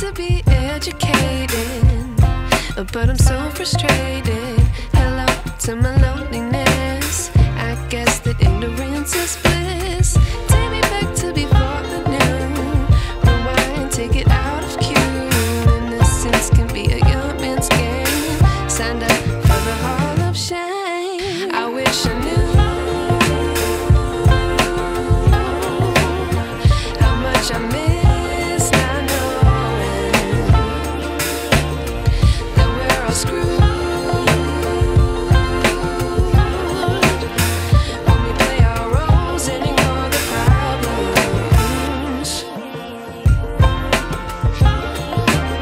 to be educated, but I'm so frustrated. Hello to my loneliness. I guess that ignorance is bliss. Take me back to before the new. Rewind, take it out of cue. Innocence can be a young man's game. Signed up for the hall of shame. I wish I knew. how much I miss